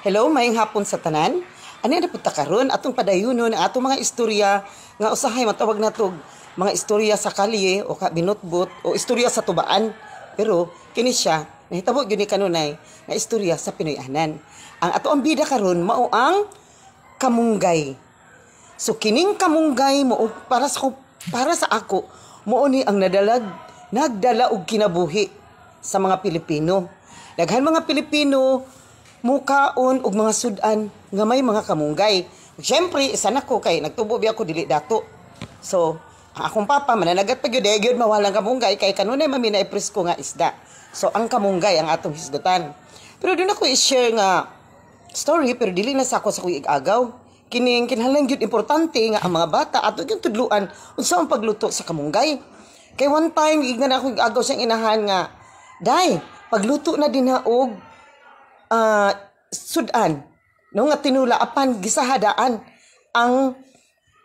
Hello, mayong hapon sa tanan. Ano na punta karon atong padayunon ang atong mga istorya nga usahay matawag natog mga istorya sa kalye o ka binutbot o istorya sa tubaan. Pero kini siya nahitabo gyud ni kanunay nga istorya sa Pinoyanan. Ang ato ang bida karon mao ang kamunggay. So kining kamunggay mo para sa para sa ako mo ni ang nadalag nagdala og kinabuhi sa mga Pilipino. Daghan mga Pilipino mukaon og mga sudan nga may mga kamunggay. Siyempre, isa na ko kay nagtubo biya ko dili dato. So, akong papa mananagat pa gyud eh, gyud mawalang kamunggay kay kanunay mami na presko nga isda. So, ang kamunggay ang atong hisgutan. Pero doon ako i-share nga story pero dili na sa ako sa kuig agaw. Kining kinahanglan gyud importante nga ang mga bata ato gyud tudluan unsa ang pagluto sa kamunggay. Kay one time ignan ako agaw siyang inahan nga Day, pagluto na din na og uh, sudan no nga tinula apan gisahadaan ang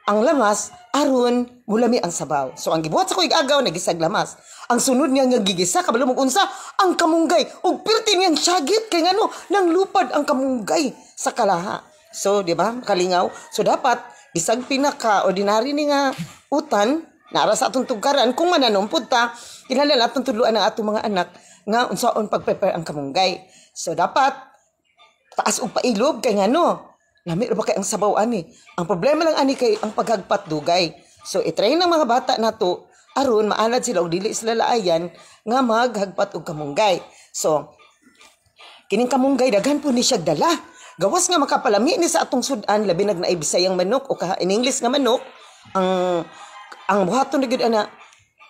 ang lamas aron mulami ang sabaw. So ang gibuhat sa kuig agaw nagisag lamas. Ang sunod niya nga gigisa kabalo mo unsa ang kamunggay ug pirti niyang syagit kay ngano nang lupad ang kamunggay sa kalaha. So di ba kalingaw. So dapat bisag pinaka ordinary ni nga utan nara sa atong tugaran kung mananumpod ta kinahanglan atong tuluan ang atong mga anak nga unsaon pag-prepare ang kamunggay. So dapat taas og pailob kay ngano. Lami ra ba kay ang sabaw ani? Ang problema lang ani kay ang paghagpat dugay. So i-train ng mga bata nato aron maanad sila og dili sila laayan nga maghagpat og kamunggay. So kining kamunggay daghan po ni siya dala. Gawas nga makapalami ni sa atong sudan labi nag naay bisayang manok o in English nga manok ang ang buhaton na gyud ana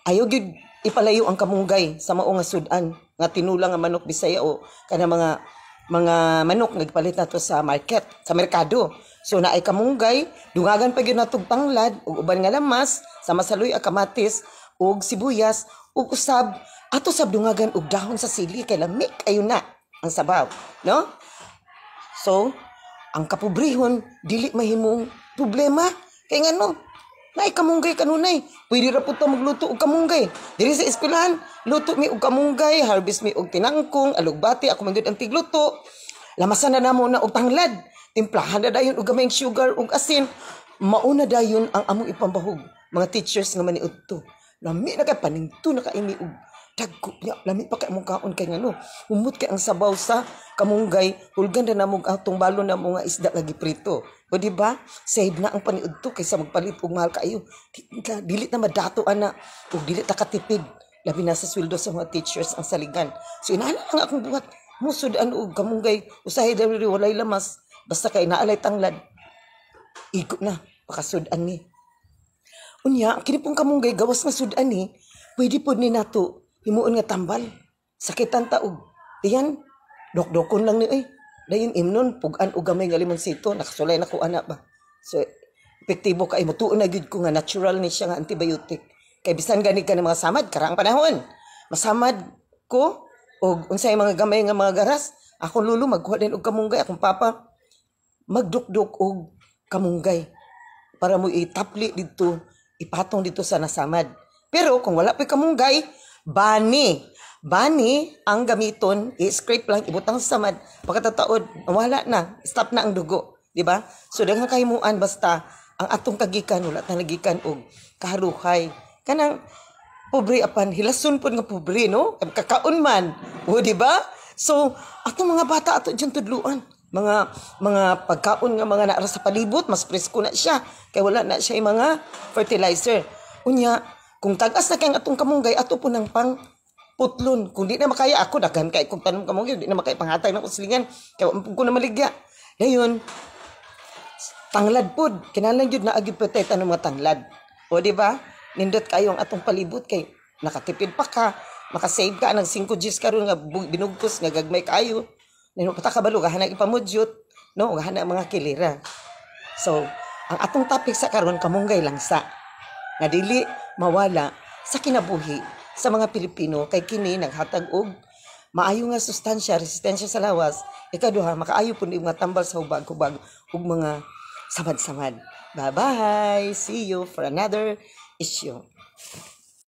ayo gyud ipalayo ang kamunggay sa mao nga sudan nga tinulang nga manok bisaya o kana mga mga manok nagpalit nato sa market sa merkado. So naay kamunggay dungagan pa gyud natog panglad ug uban nga lamas sama saluy a kamatis ug sibuyas ug usab. Ato sab dungagan og dahon sa sili kay lamig ayo na ang sabaw no? So ang kapobrehon dili mahimong problema. Kay ngano Nay kamunggay kanunay. Pwede ra pud ta magluto og kamunggay. Diri sa eskwelahan, luto mi og kamunggay, harvest mi og tinangkong, alugbati, ako man ang tigluto. Lamasan na namo na og tanglad. Timplahan na dayon og gamay sugar ug asin. Mauna dayon ang among ipambahog. Mga teachers nga maniudto. Lami na kay paningto na kaimi og dagko niya. Lami pa kay mong kaon kay ngano umot kay ang sabaw sa kamunggay. Hulgan na namog atong balo na mga isda nga giprito. O di ba? Save na ang paniudto kaysa magpalit og mahal kaayo dili na madato ana. Ug dili ta katipid. Labi na sa sweldo sa mga teachers ang saligan. So inana lang akong buhat. Musud an og kamunggay. Usahay dali walay lamas. Basta kay naalay tanglad. Iko na. Pakasudan ni unya kini pong kamunggay gawas nga sudan ni pwede pod ni nato himuon nga tambal. Sakit ang taog. Diyan, dokdokon lang ni ay. Dayon imnon pugan og gamay nga limonsito nakasulay na ko ana ba. So epektibo kay mutuon na gid ko nga natural ni siya nga antibiotic. Kay bisan gani ka ng mga samad karang panahon. Masamad ko og unsay mga gamay nga mga garas. Ako lulo magkuha din og kamunggay akong papa magdukduk og kamunggay para mo itapli dito ipatong dito sa nasamad. Pero kung wala pa kamunggay, Bani. Bani ang gamiton, i-scrape lang, ibutang sa samad. Pagkatataod, wala na. Stop na ang dugo. Di ba? So, daghang kahimuan basta ang atong kagikan, wala tang nagikan og kaharuhay. Kanang pobre apan, hilason po nga pobre, no? Kakaon man. O, di ba? So, atong mga bata ato dyan tudluan mga mga pagkaon nga mga naara sa palibot mas presko na siya kay wala na siya mga fertilizer unya kung tagas na kay atong kamunggay, ato po ng pang putlon. Kung di na makaya ako, daghan kay kung tanong kamunggay, di na makaya panghatag ng kuslingan. Kaya ko na maligya. Ngayon, tanglad po. Kinalang yun na agib patay ng mga tanglad. O di ba? Nindot kayo ang atong palibot kay nakatipid pa ka. Makasave ka ng 5 Gs karon nga binugkos nga gagmay kayo. Nino pata ka balo gahana ipamudyot, no? Gahana mga kilira. So, ang atong topic sa karon kamunggay lang sa nga dili mawala sa kinabuhi sa mga Pilipino. Kay kini naghatag og maayo nga sustansya resistensya sa lawas. Ikaduha makaayo pud mga tambal sa hubag-hubag ug mga samad-samad. Bye bye see you for another issue